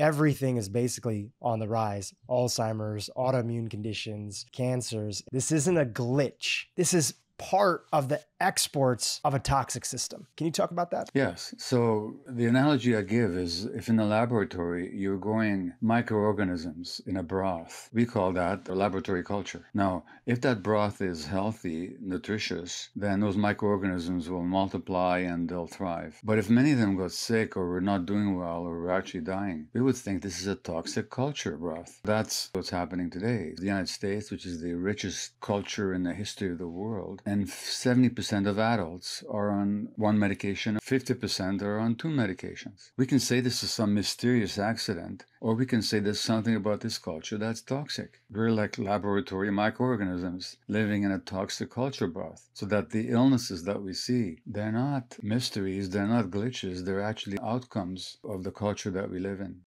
everything is basically on the rise Alzheimer's, autoimmune conditions, cancers. This isn't a glitch. This is part of the exports of a toxic system. Can you talk about that? Yes. So the analogy I give is if in the laboratory you're growing microorganisms in a broth, we call that a laboratory culture. Now, if that broth is healthy, nutritious, then those microorganisms will multiply and they'll thrive. But if many of them got sick or we're not doing well or we're actually dying, we would think this is a toxic culture broth. That's what's happening today. The United States, which is the richest culture in the history of the world, and 70% of adults are on one medication, 50% are on two medications. We can say this is some mysterious accident, or we can say there's something about this culture that's toxic. We're like laboratory microorganisms living in a toxic culture broth, so that the illnesses that we see, they're not mysteries, they're not glitches, they're actually outcomes of the culture that we live in.